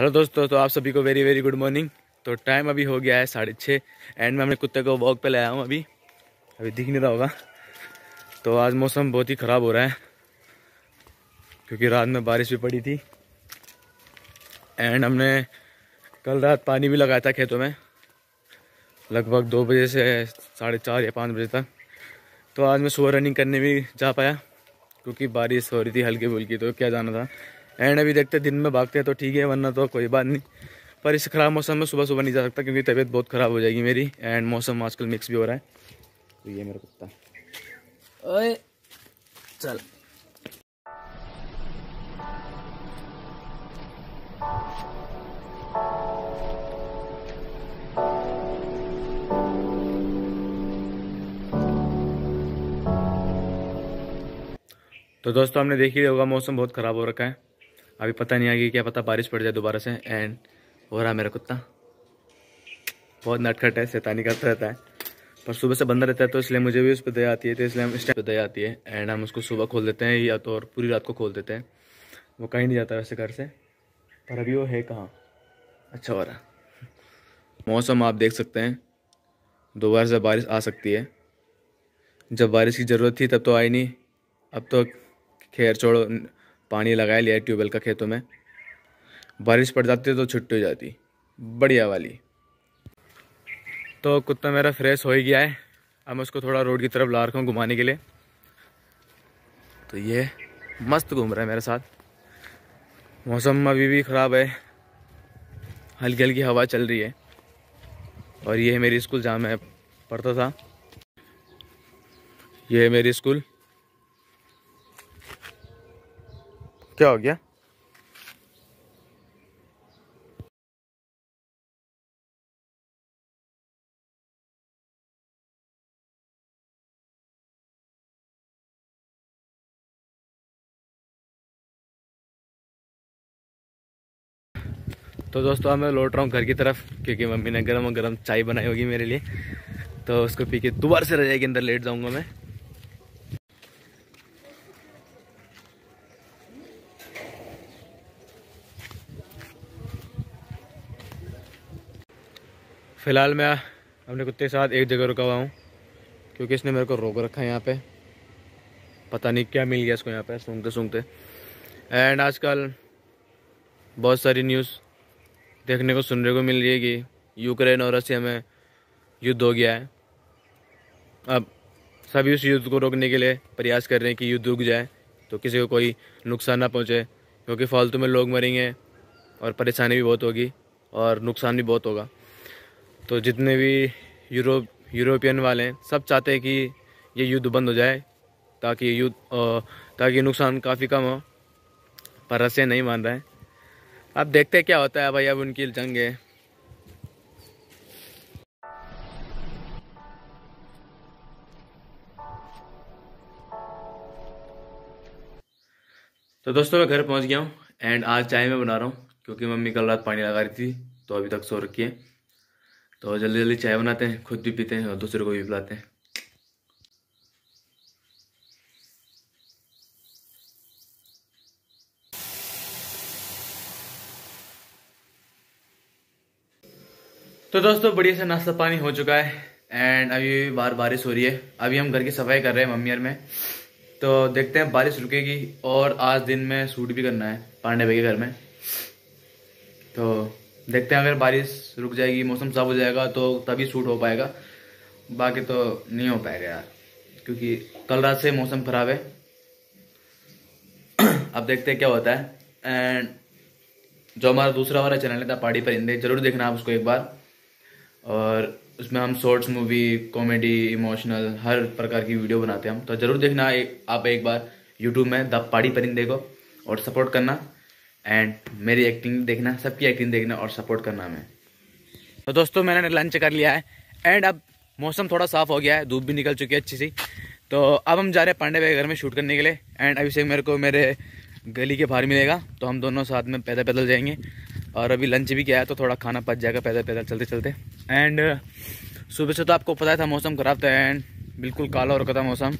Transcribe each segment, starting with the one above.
Hello दोस्तों तो आप सभी को वेरी वेरी गुड मॉर्निंग तो टाइम अभी हो गया है साढ़े छः एंड मैं अपने कुत्ते को वॉक पे ले आया हूँ अभी। अभी दिख नहीं रहा होगा। तो आज मौसम बहुत ही ख़राब हो रहा है, क्योंकि रात में बारिश भी पड़ी थी। एंड हमने कल रात पानी भी लगाया था खेतों में, लगभग दो बजे से साढ़े चार या पाँच बजे तक। तो आज मैं सुबह रनिंग करने भी जा पाया, क्योंकि बारिश हो रही थी हल्की फुल्की तो क्या जाना था। एंड अभी देखते दिन में भागते हैं तो ठीक है वरना तो कोई बात नहीं। पर इस ख़राब मौसम में सुबह सुबह नहीं जा सकता क्योंकि तबीयत बहुत ख़राब हो जाएगी मेरी एंड मौसम आजकल मिक्स भी हो रहा है। तो ये मेरा कुत्ता। ओए चल। तो दोस्तों हमने देख ही होगा मौसम बहुत ख़राब हो रखा है। अभी पता नहीं आएगी क्या पता बारिश पड़ जाए दोबारा से। एंड हो रहा मेरा कुत्ता। बहुत नटखट है, शैतानी करता रहता है। पर सुबह से बंदा रहता है तो इसलिए मुझे भी उस पर दया आती है तो इसलिए हम इस टाइम पर दया आती है। एंड हम उसको सुबह खोल देते हैं, या तो और पूरी रात को खोल देते हैं। वो कहीं नहीं जाता वैसे घर से। पर अभी वो है कहाँ? अच्छा हो रहा। मौसम आप देख सकते हैं। दोबारा से बारिश आ सकती है। जब बारिश की ज़रूरत थी, तब तो आई नहीं। अब तो खैर छोड़ो पानी लगाया, लिया ट्यूबवेल का खेतों में। बारिश पड़ जाती है तो छुट्टी हो जाती। बढ़िया वाली। तो कुत्ता मेरा फ्रेश हो ही गया है। अब मैं उसको थोड़ा रोड की तरफ़ ला रखा हूँ घुमाने के लिए। तो ये मस्त घूम रहा है मेरे साथ। मौसम अभी भी ख़राब है। हल्की हल्की हवा चल रही है। और ये है मेरी स्कूल, जहाँ मैं पढ़ता था। ये है मेरी स्कूल। क्या हो गया? तो दोस्तों, अब मैं लौट रहा हूँ घर की तरफ़, क्योंकि मम्मी ने गरम गरम चाय बनाई होगी मेरे लिए। तो उसको पी के दोबारा से रजाई के अंदर लेट जाऊँगा मैं। फ़िलहाल मैं अपने कुत्ते के साथ एक जगह रुका हुआ हूँ, क्योंकि इसने मेरे को रोक रखा है यहाँ पे। पता नहीं क्या मिल गया इसको यहाँ पे सूंघते सूंघते एंड आजकल बहुत सारी न्यूज़ देखने को, सुनने को मिल रही है कि यूक्रेन और रशिया में युद्ध हो गया है। अब सभी उस युद्ध को रोकने के लिए प्रयास कर रहे हैं कि युद्ध रुक जाए तो किसी को कोई नुकसान ना पहुँचे, क्योंकि फालतू में लोग मरेंगे और परेशानी भी बहुत होगी और नुकसान भी बहुत होगा। तो जितने भी यूरोप, यूरोपियन वाले हैं, सब चाहते हैं कि ये युद्ध बंद हो जाए, ताकि युद्ध ताकि नुकसान काफ़ी कम हो। पर रसिया नहीं मान रहा है। अब देखते हैं क्या होता है, भाई, अब उनकी जंग है। तो दोस्तों, मैं घर पहुँच गया हूँ एंड आज चाय मैं बना रहा हूँ, क्योंकि मम्मी कल रात पानी लगा रही थी तो अभी तक सो रखी है। तो जल्दी जल्दी चाय बनाते हैं, खुद भी पीते हैं और दूसरे को भी पिलाते हैं। तो दोस्तों, बढ़िया से नाश्ता पानी हो चुका है एंड अभी बार बारिश हो रही है। अभी हम घर की सफ़ाई कर रहे हैं मम्मी में। तो देखते हैं बारिश रुकेगी और आज दिन में सूट भी करना है, पांडे भाई के घर में। तो देखते हैं, अगर बारिश रुक जाएगी, मौसम साफ़ हो जाएगा तो तभी शूट हो पाएगा। बाकी तो नहीं हो पाएगा यार, क्योंकि कल रात से मौसम खराब है। अब देखते हैं क्या होता है। एंड जो हमारा दूसरा वाला चैनल है था पहाड़ी परिंदे ज़रूर देखना आप उसको एक बार। और उसमें हम शॉर्ट्स मूवी कॉमेडी इमोशनल हर प्रकार की वीडियो बनाते हैं हम। तो ज़रूर देखना आप एक बार यूट्यूब में द पहाड़ी परिंदे को और सपोर्ट करना। एंड मेरी एक्टिंग देखना, सबकी एक्टिंग देखना और सपोर्ट करना हमें। तो दोस्तों, मैंने लंच कर लिया है। एंड अब मौसम थोड़ा साफ़ हो गया है, धूप भी निकल चुकी है अच्छी सी। तो अब हम जा रहे हैं पांडे भाई घर में शूट करने के लिए। एंड अभी से मेरे को मेरे गली के बाहर मिलेगा। तो हम दोनों साथ में पैदल पैदल जाएँगे। और अभी लंच भी किया है तो थोड़ा खाना पच जाएगा पैदल पैदल चलते चलते एंड सुबह से तो आपको पता था मौसम ख़राब था एंड बिल्कुल काला और था मौसम।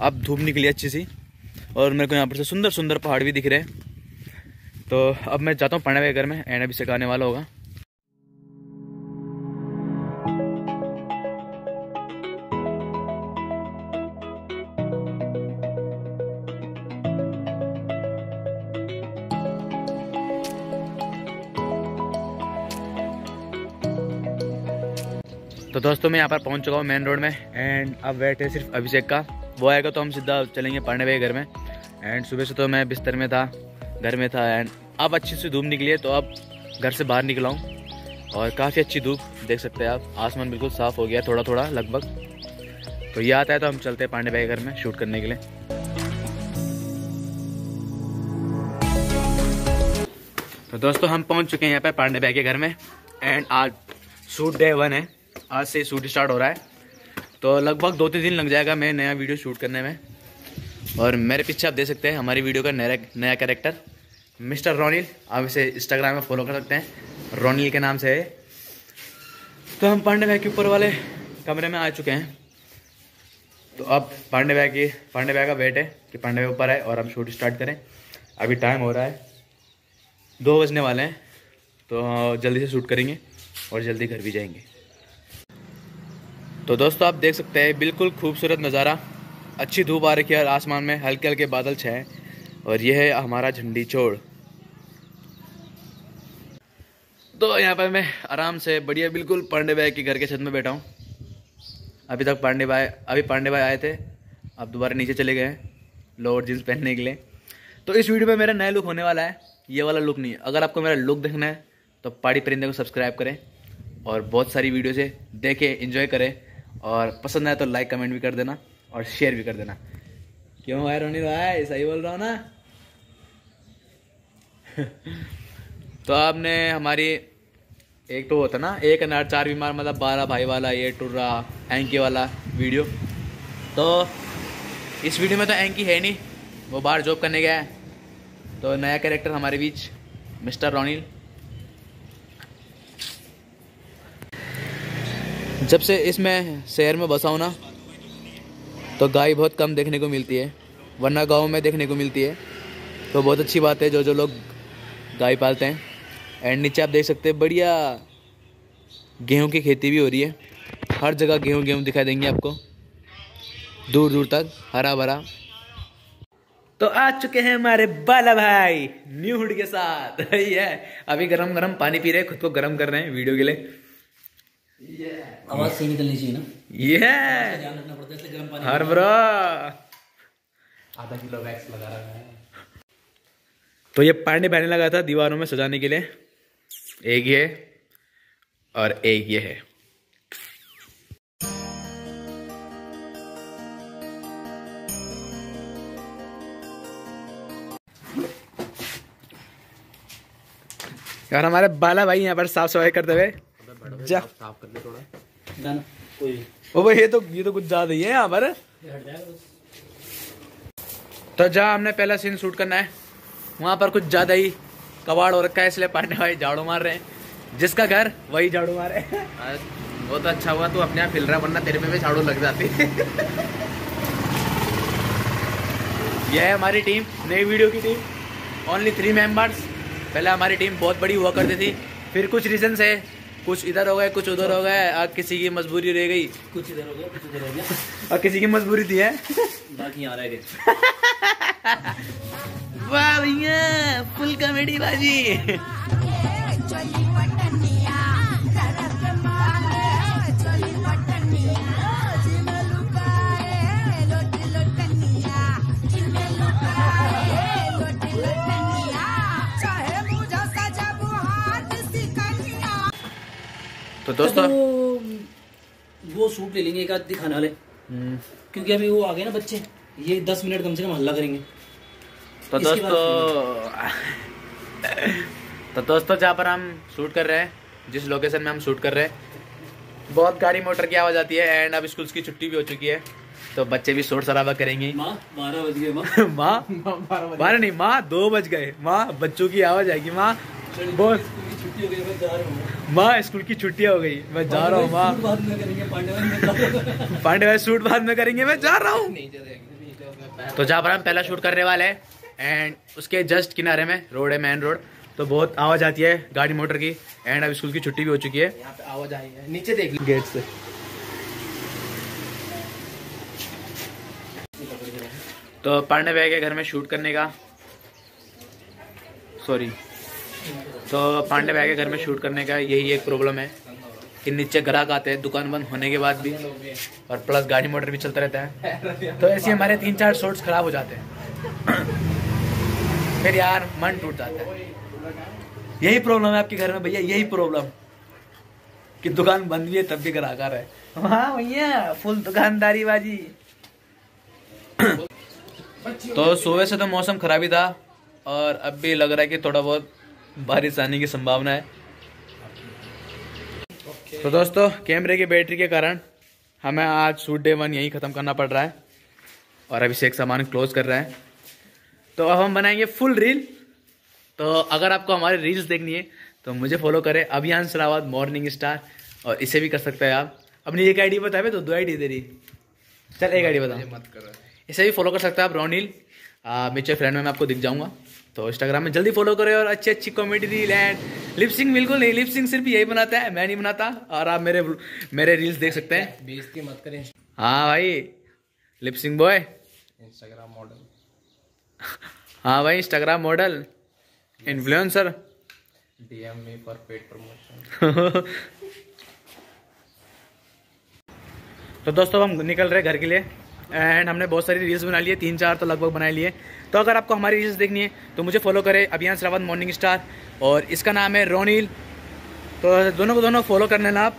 अब धूप निकली अच्छी सी। और मेरे को यहाँ पर से सुंदर सुंदर पहाड़ भी दिख रहे हैं। तो अब मैं जाता हूँ पढ़ने घर में, एंड अभी सिखाने वाला होगा। तो दोस्तों, मैं यहाँ पर पहुँच चुका हूँ मेन रोड में एंड अब वेट है सिर्फ़ अभिषेक का। वो आएगा तो हम सीधा चलेंगे पांडे भाई घर में एंड सुबह से तो मैं बिस्तर में था, घर में था एंड अब अच्छी सी धूप निकली है तो अब घर से बाहर निकला हूँ। और काफ़ी अच्छी धूप, देख सकते हैं आप, आसमान बिल्कुल साफ़ हो गया थोड़ा थोड़ा लगभग। तो ये आता है तो हम चलते हैं पांडे भाई घर में शूट करने के लिए। तो दोस्तों, हम पहुँच चुके हैं यहाँ पे पांडे भाई के घर में एंड आज शूट डे वन है। आज से शूट स्टार्ट हो रहा है। तो लगभग दो तीन दिन लग जाएगा मैं नया वीडियो शूट करने में। और मेरे पीछे आप देख सकते हैं, हमारी वीडियो का नया नया कैरेक्टर मिस्टर रोनिल, आप इसे इंस्टाग्राम में फॉलो कर सकते हैं। रोनिल के नाम से है। तो हम पांडे भाई के ऊपर वाले कमरे में आ चुके हैं। तो अब पांडे भाई की, पांडे भाई का वेट है कि पांडे भाई ऊपर आए और हम शूट स्टार्ट करें। अभी टाइम हो रहा है। दो बजने वाले हैं। तो जल्दी से शूट करेंगे और जल्दी घर भी जाएँगे। तो दोस्तों, आप देख सकते हैं, बिल्कुल खूबसूरत नज़ारा। अच्छी धूप आ रखी है आसमान में हल्के हल्के बादल छाए और यह है हमारा झंडी चोड़ तो यहाँ पर मैं आराम से बढ़िया बिल्कुल पांडे भाई के घर के छत में बैठा हूँ। अभी तक पांडे भाई, अभी पांडे भाई आए थे। अब दोबारा नीचे चले गए हैं, लोअर जीन्स पहनने के लिए। तो इस वीडियो में मेरा नया लुक होने वाला है। ये वाला लुक नहीं, अगर आपको मेरा लुक देखना है तो पहाड़ी परिंदे को सब्सक्राइब करें और बहुत सारी वीडियो से देखें इन्जॉय करें। और पसंद आए तो लाइक कमेंट भी कर देना और शेयर भी कर देना। क्यों भाई रोनी भाई? सही बोल रहा हूँ ना? तो आपने हमारी एक तो होता ना, एक अनार, चार बीमार मतलब बारह भाई वाला, ये टुर्रा, एंकी वाला वीडियो। तो इस वीडियो में तो एंकी है नहीं, वो बाहर जॉब करने गया है। तो नया कैरेक्टर हमारे बीच, मिस्टर रोनिल। जब से इसमें शहर में बसा हूँ ना तो गाय बहुत कम देखने को मिलती है, वरना गाँव में देखने को मिलती है। तो बहुत अच्छी बात है जो जो लोग गाय पालते हैं। एंड नीचे आप देख सकते हैं बढ़िया गेहूँ की खेती भी हो रही है। हर जगह गेहूँ गेहूँ दिखाई देंगे आपको। दूर दूर तक हरा भरा। तो आ चुके हैं हमारे बाला भाई न्यू हुड के साथ। है अभी गरम गरम पानी पी रहे हैं खुद को गरम कर रहे हैं वीडियो के लिए। आवाज़ सही निकलनी चाहिए ना। ये है। हर ब्रो आधा किलो वैक्स लगा रहा है। तो ये पानी बहने लगा था दीवारों में सजाने के लिए। एक ये और एक ये है। यार हमारे बाला भाई यहाँ पर साफ़ सफ़ाई करते हुए। जा। साफ़ कर थोड़ा ना ना कोई ओ भाई ये तो ये तो कुछ ज़्यादा ही है यहाँ पर। तो जहाँ हमने पहला सीन शूट करना है। वहाँ पर कुछ ज़्यादा ही कबाड़ हो रखा है इसलिए पांडे भाई झाड़ू मार रहे हैं। जिसका घर वही झाड़ू मारे वो तो अच्छा हुआ तू अपने आप हिल रहा है, वरना तेरे पे भी झाड़ू लग जाती। यह है हमारी टीम नई वीडियो की टीम। ओनली थ्री मेंबर्स पहले हमारी टीम बहुत बड़ी हुआ करती थी। फिर कुछ रीजन है। कुछ इधर हो गए कुछ उधर हो गए। और किसी की मजबूरी रह गई। कुछ इधर हो गया कुछ इधर हो गया। और किसी की मजबूरी थी है? बाकी यहाँ रह गए। वाह भैया फुल कॉमेडी बाजी। चली पटनिया ररक मारे चली पटनिया जिमे लुकाए लोटी लोटनिया जिमे लुकाए लोटी लोटनिया चाहे मुझे सजा हाथ सिकनिया तो दोस्तों तो वो सूट ले लेंगे एक आध दिखाने वाले। हम्म, क्योंकि अभी वो आ गए ना बच्चे। ये दस मिनट कम से कम हल्ला करेंगे। तो दोस्तों तो दोस्तों जहाँ पर हम शूट कर रहे हैं जिस लोकेशन में हम शूट कर रहे हैं बहुत गाड़ी मोटर की आवाज़ आती है एंड अब स्कूल की छुट्टी भी हो चुकी है तो बच्चे भी शोर शराबा करेंगे। माँ बारह बज गए माँ। माँ? बारह नहीं माँ दो बज गए। माँ बच्चों की आवाज़ आएगी माँ। हो गई मैं जा रहा हूँ। माँ स्कूल की छुट्टियाँ हो गई मैं जा रहा हूँ माँ। सूट बाद में करेंगे पांडे भाई मैं जा रहा। पांडे भाई शूट बाद में करेंगे मैं जा रहा हूँ। तो जहाँ पर हम पहला शूट करने वाले हैं एंड उसके जस्ट किनारे में रोड है मेन रोड तो बहुत आवाज़ आती है गाड़ी मोटर की। एंड अब स्कूल की छुट्टी भी हो चुकी है। यहाँ पे आवाज़ आई है। नीचे देख लो। गेट से। तो पांडे भाई के घर में शूट करने का। सॉरी तो पांडे भाई के घर में शूट करने का यही एक प्रॉब्लम है कि नीचे ग्राहक आते हैं दुकान बंद होने के बाद भी। और प्लस गाड़ी मोटर भी चलता रहता है। तो ऐसे हमारे तीन चार शॉट्स खराब हो जाते हैं। फिर यार मन टूट जाता है। यही प्रॉब्लम है आपके घर में भैया यही प्रॉब्लम कि दुकान बंद भी है तब भी ग्राहक आ रहा है। हाँ भैया फुल दुकानदारी बाजी तो सुबह से तो मौसम खराब ही था और अब भी लग रहा है कि थोड़ा बहुत बारिश आने की संभावना है। तो दोस्तों कैमरे की बैटरी के कारण हमें आज शूट डे वन यहीं ख़त्म करना पड़ रहा है और अभिषेक सामान क्लोज कर रहा है। तो अब हम बनाएँगे फुल रील तो अगर आपको हमारे रील्स देखनी है तो मुझे फॉलो करें। अभियान सरावत मॉर्निंग स्टार और इसे भी कर सकते हैं आप। अपनी एक आईडी बताए तो दो आईडी दे रही। चल एक आईडी बता मत करो। इसे भी फॉलो कर सकते हैं आप रोनिल म्यूचुअल फ्रेंड में मैं आपको दिख जाऊँगा। तो इंस्टाग्राम में जल्दी फॉलो करें और अच्छी अच्छी कॉमेडी रील एंड लिपसिंग बिल्कुल नहीं लिपसिंग सिर्फ़ यही बनाता है मैं नहीं बनाता। और आप मेरे मेरे रील्स देख सकते हैं। बेइज्जती मत कर। हाँ भाई लिपसिंग बॉय इंस्टाग्राम मॉडल हाँ भाई Instagram model influencer DM me for paid promotion तो दोस्तों हम निकल रहे घर के लिए एंड हमने बहुत सारी रील्स बना लिए तीन चार तो लगभग बना लिए। तो अगर आपको हमारी रील्स देखनी है तो मुझे फॉलो करें अभियान श्रावत मॉर्निंग स्टार और इसका नाम है रोनील। तो दोनों को दोनों फॉलो कर लेना आप।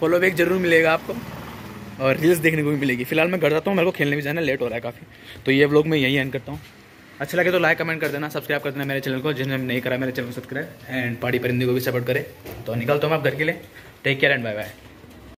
फॉलो बैक ज़रूर मिलेगा आपको और रील्स देखने को भी मिलेगी। फ़िलहाल मैं घर जाता हूँ मेरे को खेलने भी जाना लेट हो रहा है काफ़ी। तो ये ब्लॉग मैं यही एंड करता हूँ। अच्छा लगे तो लाइक कमेंट कर देना सब्सक्राइब कर देना मेरे चैनल को, जिन्होंने नहीं करा मेरे चैनल को सब्सक्राइब एंड पार्टी परिंदी को भी सपोर्ट करें। तो निकलता हूँ आप घर के लिए। Take care and bye bye